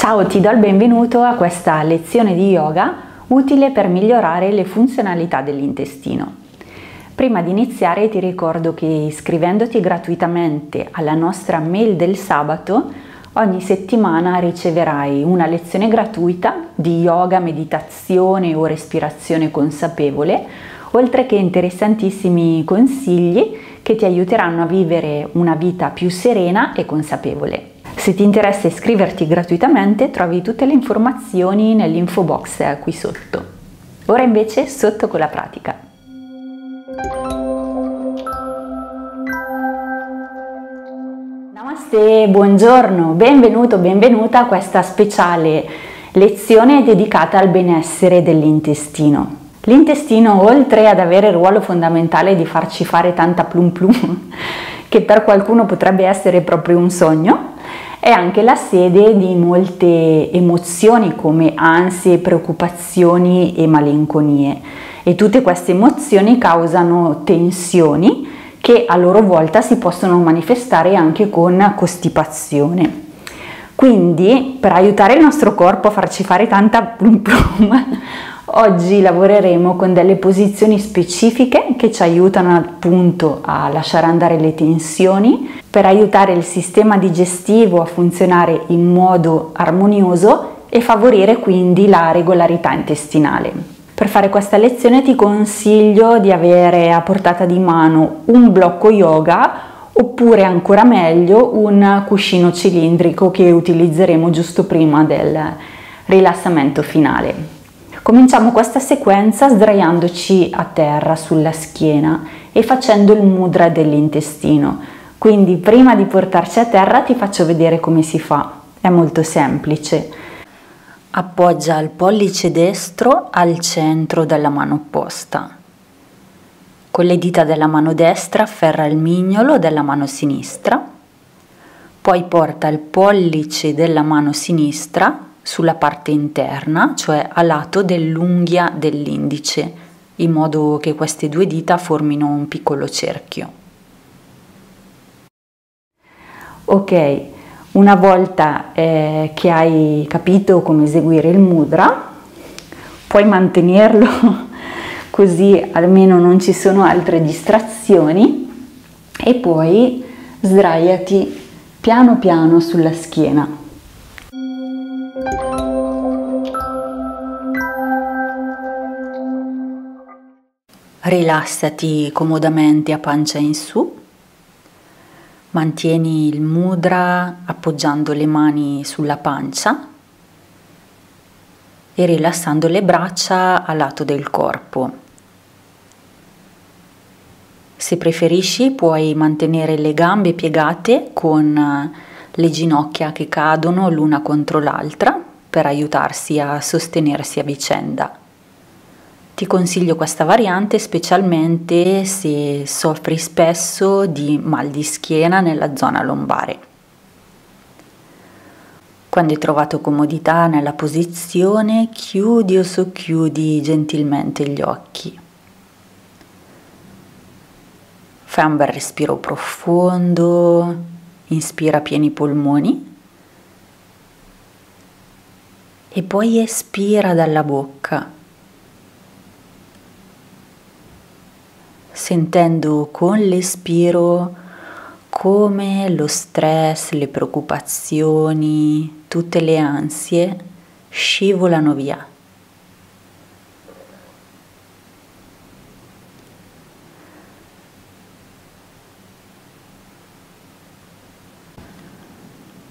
Ciao, ti do il benvenuto a questa lezione di yoga utile per migliorare le funzionalità dell'intestino. Prima di iniziare ti ricordo che iscrivendoti gratuitamente alla nostra mail del sabato ogni settimana riceverai una lezione gratuita di yoga, meditazione o respirazione consapevole, oltre che interessantissimi consigli che ti aiuteranno a vivere una vita più serena e consapevole. Se ti interessa iscriverti gratuitamente trovi tutte le informazioni nell'info box qui sotto. Ora invece sotto con la pratica. Namaste, buongiorno, benvenuto, benvenuta a questa speciale lezione dedicata al benessere dell'intestino. L'intestino, oltre ad avere il ruolo fondamentale di farci fare tanta plum plum, che per qualcuno potrebbe essere proprio un sogno, è anche la sede di molte emozioni come ansie, preoccupazioni e malinconie e tutte queste emozioni causano tensioni che a loro volta si possono manifestare anche con costipazione. Quindi per aiutare il nostro corpo a farci fare tanta Oggi lavoreremo con delle posizioni specifiche che ci aiutano appunto a lasciare andare le tensioni per aiutare il sistema digestivo a funzionare in modo armonioso e favorire quindi la regolarità intestinale. Per fare questa lezione ti consiglio di avere a portata di mano un blocco yoga oppure ancora meglio un cuscino cilindrico che utilizzeremo giusto prima del rilassamento finale. Cominciamo questa sequenza sdraiandoci a terra sulla schiena e facendo il mudra dell'intestino. Quindi prima di portarci a terra ti faccio vedere come si fa. È molto semplice. Appoggia il pollice destro al centro della mano opposta. Con le dita della mano destra afferra il mignolo della mano sinistra. Poi porta il pollice della mano sinistra sulla parte interna, cioè a lato dell'unghia dell'indice, in modo che queste due dita formino un piccolo cerchio. Ok, una volta eh, che hai capito come eseguire il mudra, puoi mantenerlo così almeno non ci sono altre distrazioni e poi sdraiati piano piano sulla schiena. Rilassati comodamente a pancia in su, mantieni il mudra appoggiando le mani sulla pancia e rilassando le braccia a lato del corpo. Se preferisci puoi mantenere le gambe piegate con le ginocchia che cadono l'una contro l'altra per aiutarsi a sostenersi a vicenda. Ti consiglio questa variante specialmente se soffri spesso di mal di schiena nella zona lombare. Quando hai trovato comodità nella posizione, chiudi o socchiudi gentilmente gli occhi. Fai un bel respiro profondo, inspira pieni polmoni e poi espira dalla bocca sentendo con l'espiro come lo stress, le preoccupazioni, tutte le ansie scivolano via.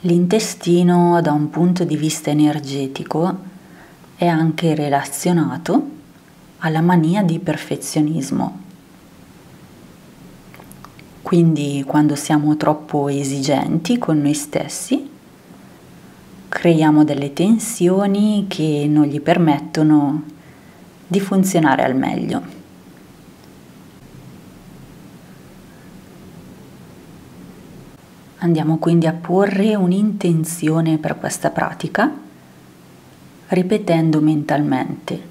L'intestino da un punto di vista energetico è anche relazionato alla mania di perfezionismo. Quindi quando siamo troppo esigenti con noi stessi, creiamo delle tensioni che non gli permettono di funzionare al meglio. Andiamo quindi a porre un'intenzione per questa pratica, ripetendo mentalmente,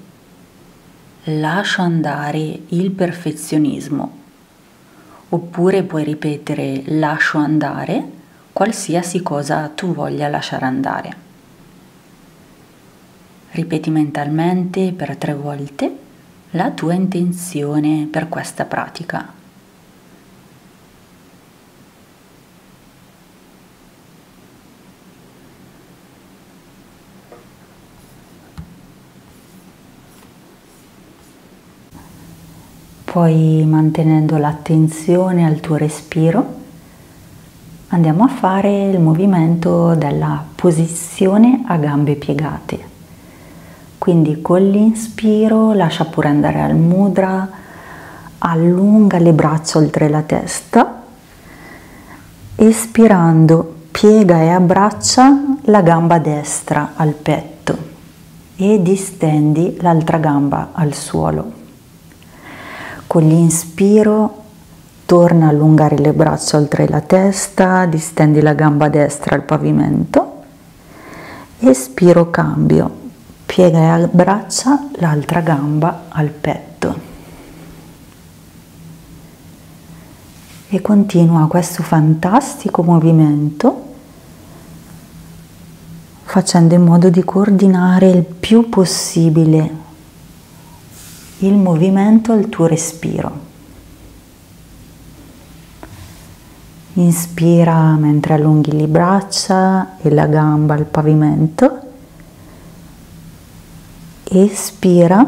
lascio andare il perfezionismo oppure puoi ripetere lascio andare qualsiasi cosa tu voglia lasciare andare. Ripeti mentalmente per tre volte la tua intenzione per questa pratica. Poi mantenendo l'attenzione al tuo respiro andiamo a fare il movimento della posizione a gambe piegate. Quindi con l'inspiro lascia pure andare al mudra, allunga le braccia oltre la testa, espirando piega e abbraccia la gamba destra al petto e distendi l'altra gamba al suolo. Con l'inspiro torna a allungare le braccia oltre la testa, distendi la gamba destra al pavimento. Espiro cambio, piega e abbraccia l'altra gamba al petto. E continua questo fantastico movimento facendo in modo di coordinare il più possibile il movimento al tuo respiro. Inspira mentre allunghi le braccia e la gamba al pavimento. Espira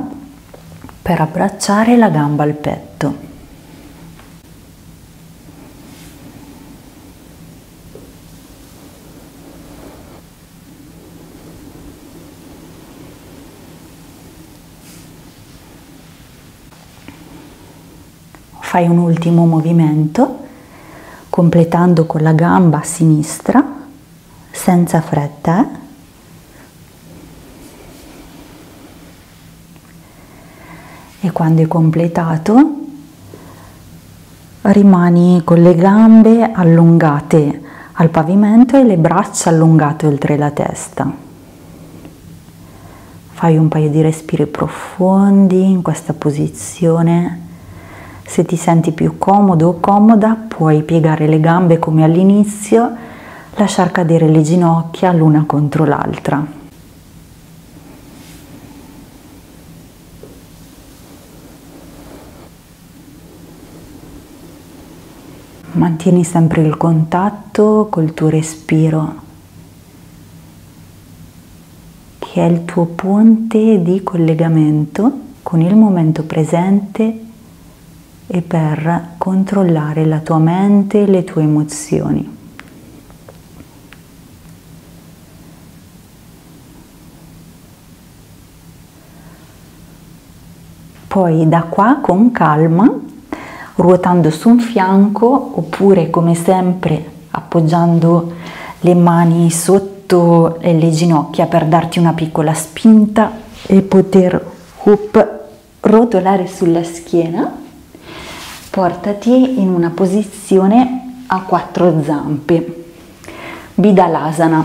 per abbracciare la gamba al petto. Fai un ultimo movimento completando con la gamba sinistra senza fretta. E quando hai completato rimani con le gambe allungate al pavimento e le braccia allungate oltre la testa. Fai un paio di respiri profondi in questa posizione se ti senti più comodo o comoda puoi piegare le gambe come all'inizio, lasciar cadere le ginocchia l'una contro l'altra. Mantieni sempre il contatto col tuo respiro, che è il tuo ponte di collegamento con il momento presente e per controllare la tua mente e le tue emozioni. Poi da qua con calma, ruotando su un fianco oppure come sempre appoggiando le mani sotto le ginocchia per darti una piccola spinta e poter up, rotolare sulla schiena portati in una posizione a quattro zampe, Bidalasana,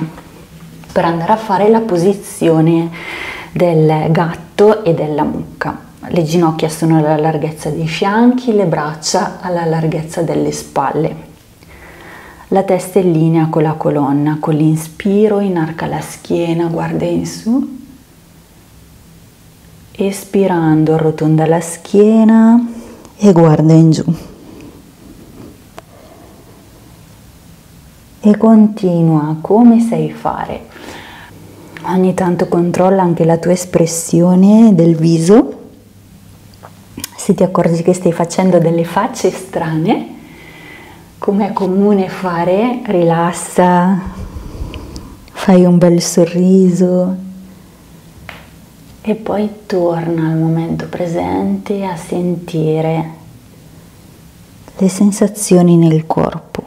per andare a fare la posizione del gatto e della mucca. Le ginocchia sono alla larghezza dei fianchi, le braccia alla larghezza delle spalle. La testa in linea con la colonna, con l'inspiro inarca la schiena, guarda in su. Espirando arrotonda la schiena, e guarda in giù. E continua come sai fare. Ogni tanto controlla anche la tua espressione del viso. Se ti accorgi che stai facendo delle facce strane, come è comune fare, rilassa, fai un bel sorriso e poi torna al momento presente a sentire le sensazioni nel corpo.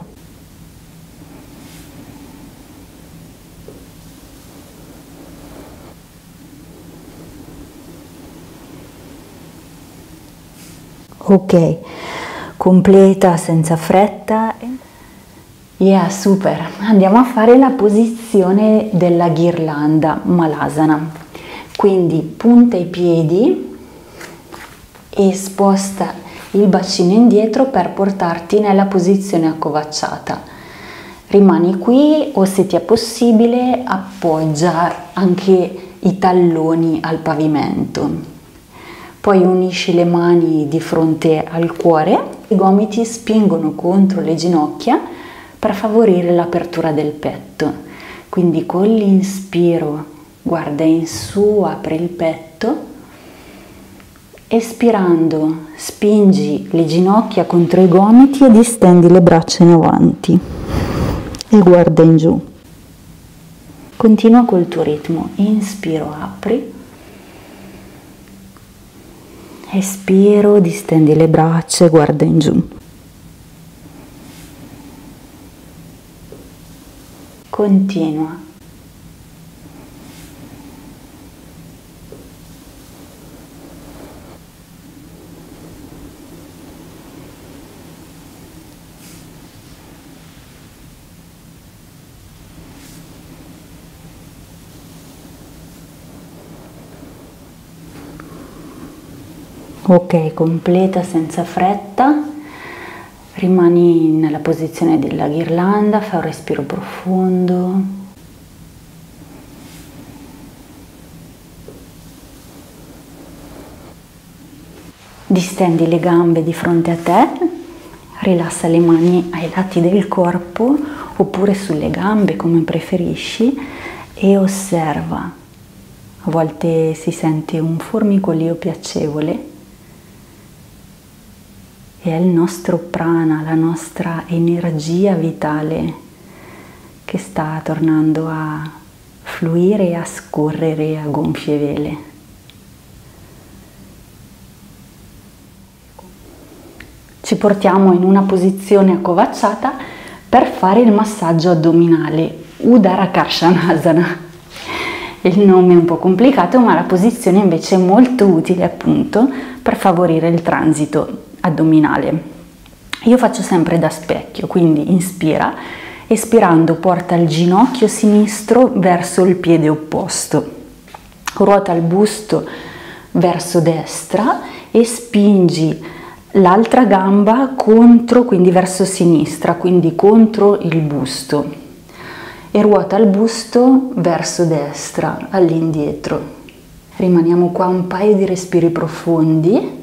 Ok, completa senza fretta. Yeah, super. Andiamo a fare la posizione della ghirlanda malasana. Quindi punta i piedi e sposta il bacino indietro per portarti nella posizione accovacciata. Rimani qui o se ti è possibile appoggia anche i talloni al pavimento. Poi unisci le mani di fronte al cuore, i gomiti spingono contro le ginocchia per favorire l'apertura del petto. Quindi con l'inspiro guarda in su, apri il petto, espirando spingi le ginocchia contro i gomiti e distendi le braccia in avanti e guarda in giù. Continua col tuo ritmo, inspiro, apri, espiro, distendi le braccia e guarda in giù. Continua. Ok, completa senza fretta, rimani nella posizione della ghirlanda, fai un respiro profondo. Distendi le gambe di fronte a te, rilassa le mani ai lati del corpo oppure sulle gambe come preferisci e osserva. A volte si sente un formicolio piacevole è il nostro prana, la nostra energia vitale che sta tornando a fluire e a scorrere a gonfie vele. Ci portiamo in una posizione accovacciata per fare il massaggio addominale Udara Karshanasana. Il nome è un po' complicato, ma la posizione invece è molto utile appunto per favorire il transito addominale. Io faccio sempre da specchio, quindi inspira, espirando porta il ginocchio sinistro verso il piede opposto, ruota il busto verso destra e spingi l'altra gamba contro, quindi verso sinistra, quindi contro il busto e ruota il busto verso destra, all'indietro. Rimaniamo qua un paio di respiri profondi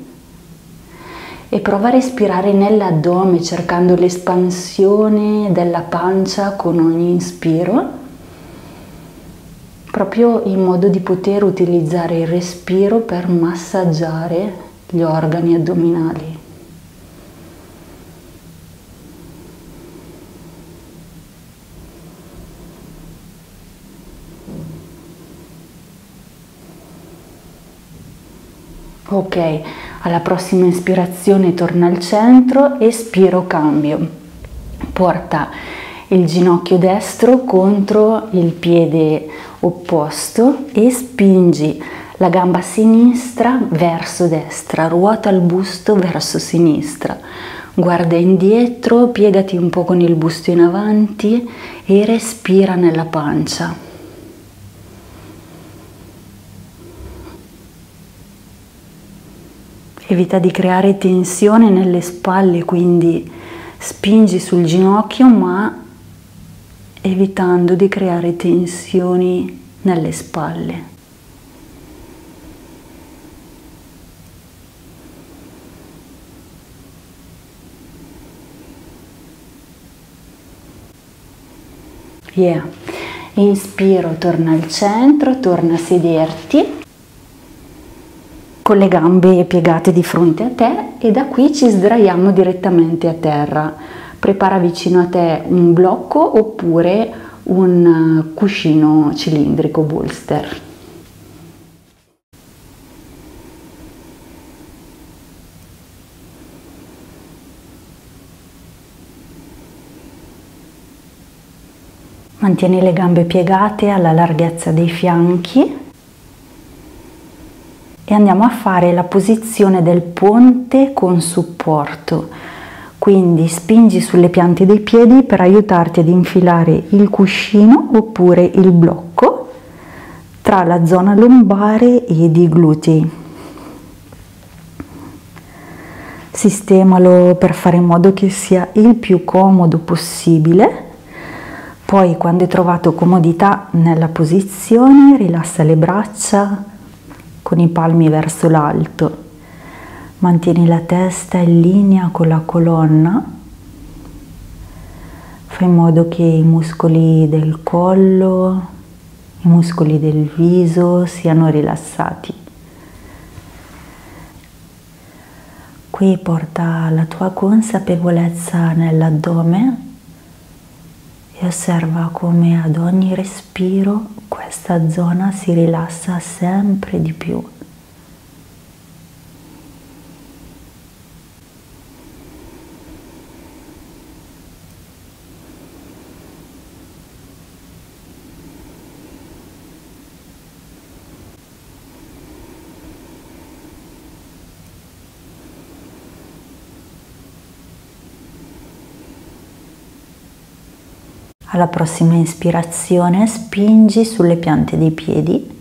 e prova a respirare nell'addome cercando l'espansione della pancia con ogni inspiro, proprio in modo di poter utilizzare il respiro per massaggiare gli organi addominali. Ok, alla prossima ispirazione torna al centro, espiro, cambio. Porta il ginocchio destro contro il piede opposto e spingi la gamba sinistra verso destra, ruota il busto verso sinistra. Guarda indietro, piegati un po' con il busto in avanti e respira nella pancia. Evita di creare tensione nelle spalle, quindi spingi sul ginocchio ma evitando di creare tensioni nelle spalle. Yeah. Inspiro, torna al centro, torna a sederti con le gambe piegate di fronte a te e da qui ci sdraiamo direttamente a terra. Prepara vicino a te un blocco oppure un cuscino cilindrico bolster. Mantieni le gambe piegate alla larghezza dei fianchi e andiamo a fare la posizione del ponte con supporto. Quindi spingi sulle piante dei piedi per aiutarti ad infilare il cuscino oppure il blocco tra la zona lombare ed i glutei. Sistemalo per fare in modo che sia il più comodo possibile. Poi quando hai trovato comodità nella posizione, rilassa le braccia con i palmi verso l'alto. Mantieni la testa in linea con la colonna. Fai in modo che i muscoli del collo, i muscoli del viso siano rilassati. Qui porta la tua consapevolezza nell'addome e osserva come ad ogni respiro questa zona si rilassa sempre di più. Alla prossima ispirazione spingi sulle piante dei piedi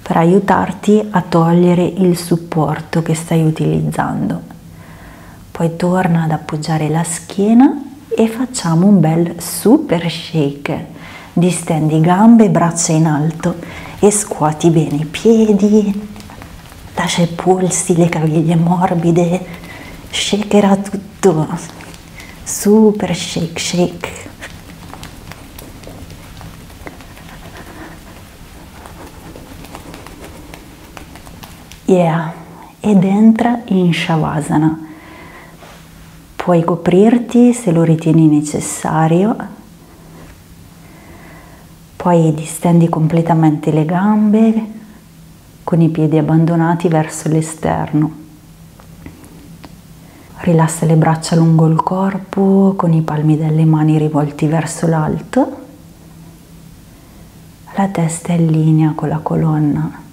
per aiutarti a togliere il supporto che stai utilizzando. Poi torna ad appoggiare la schiena e facciamo un bel super shake. Distendi gambe e braccia in alto e scuoti bene i piedi, lascia i polsi, le caviglie morbide, shakerà tutto. Super shake shake. Yeah, ed entra in Shavasana. Puoi coprirti se lo ritieni necessario. Poi distendi completamente le gambe con i piedi abbandonati verso l'esterno. Rilassa le braccia lungo il corpo con i palmi delle mani rivolti verso l'alto. La testa è in linea con la colonna.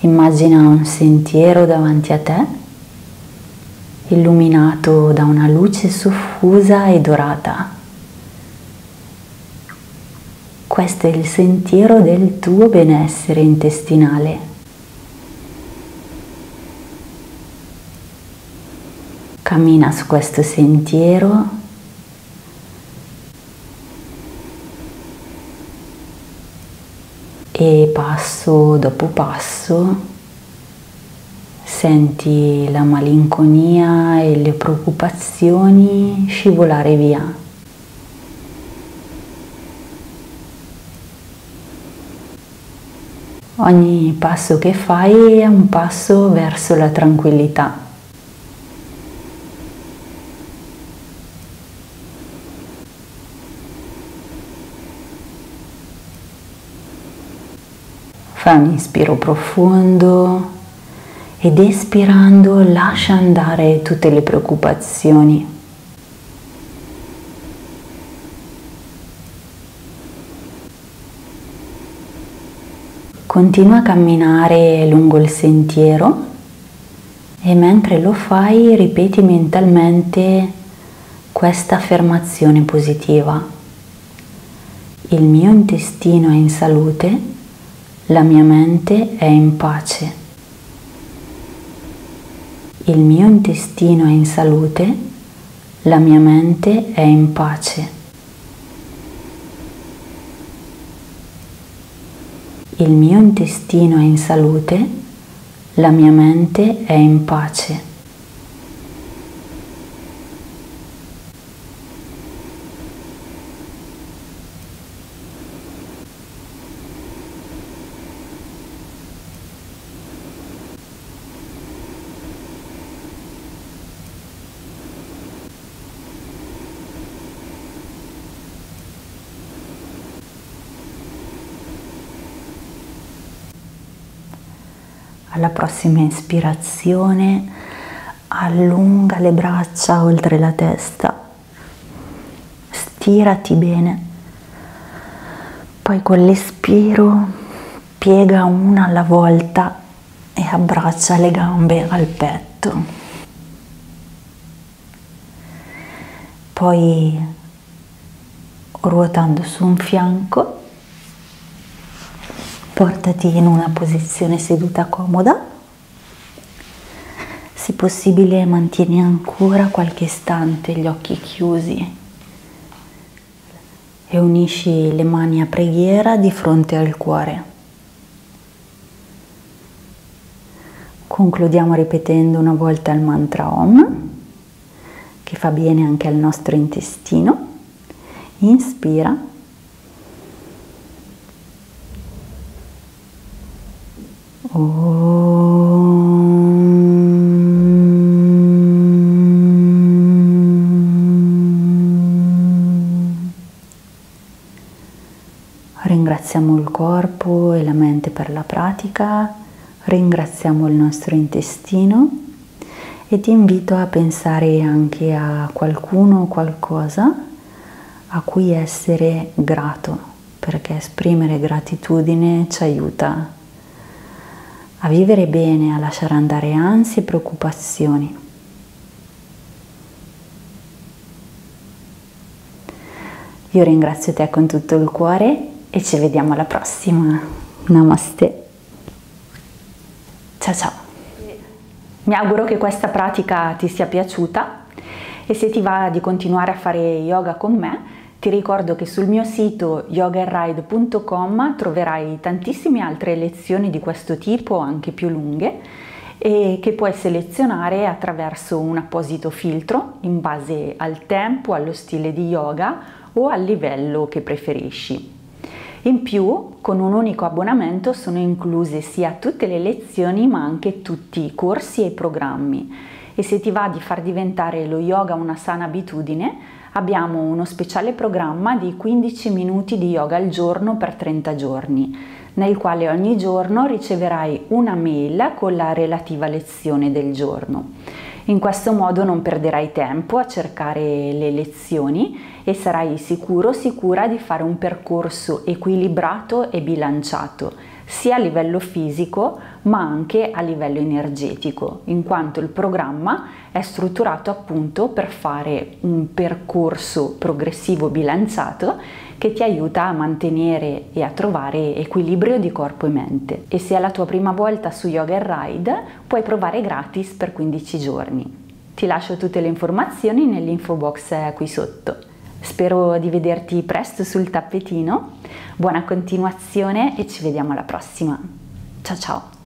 Immagina un sentiero davanti a te, illuminato da una luce soffusa e dorata. Questo è il sentiero del tuo benessere intestinale. Cammina su questo sentiero e passo dopo passo senti la malinconia e le preoccupazioni scivolare via. Ogni passo che fai è un passo verso la tranquillità. Un inspiro profondo ed espirando lascia andare tutte le preoccupazioni. Continua a camminare lungo il sentiero e mentre lo fai ripeti mentalmente questa affermazione positiva. Il mio intestino è in salute la mia mente è in pace. Il mio intestino è in salute. La mia mente è in pace. Il mio intestino è in salute. La mia mente è in pace. Alla prossima ispirazione allunga le braccia oltre la testa, stirati bene, poi con l'espiro piega una alla volta e abbraccia le gambe al petto. Poi ruotando su un fianco, portati in una posizione seduta comoda. Se possibile mantieni ancora qualche istante gli occhi chiusi e unisci le mani a preghiera di fronte al cuore. Concludiamo ripetendo una volta il mantra Om, che fa bene anche al nostro intestino. Inspira. Ringraziamo il corpo e la mente per la pratica, ringraziamo il nostro intestino e ti invito a pensare anche a qualcuno o qualcosa a cui essere grato, perché esprimere gratitudine ci aiuta a vivere bene, a lasciare andare ansie e preoccupazioni. Io ringrazio te con tutto il cuore e ci vediamo alla prossima. Namaste. Ciao ciao. Mi auguro che questa pratica ti sia piaciuta e se ti va di continuare a fare yoga con me, ti ricordo che sul mio sito yogaandride.com troverai tantissime altre lezioni di questo tipo, anche più lunghe, e che puoi selezionare attraverso un apposito filtro in base al tempo, allo stile di yoga o al livello che preferisci. In più, con un unico abbonamento sono incluse sia tutte le lezioni ma anche tutti i corsi e i programmi. E se ti va di far diventare lo yoga una sana abitudine, abbiamo uno speciale programma di 15 minuti di yoga al giorno per 30 giorni, nel quale ogni giorno riceverai una mail con la relativa lezione del giorno. In questo modo non perderai tempo a cercare le lezioni e sarai sicuro sicura di fare un percorso equilibrato e bilanciato sia a livello fisico ma anche a livello energetico, in quanto il programma è strutturato appunto per fare un percorso progressivo bilanciato che ti aiuta a mantenere e a trovare equilibrio di corpo e mente. E se è la tua prima volta su Yoga Ride, puoi provare gratis per 15 giorni. Ti lascio tutte le informazioni nell'info box qui sotto. Spero di vederti presto sul tappetino. Buona continuazione e ci vediamo alla prossima. Ciao ciao!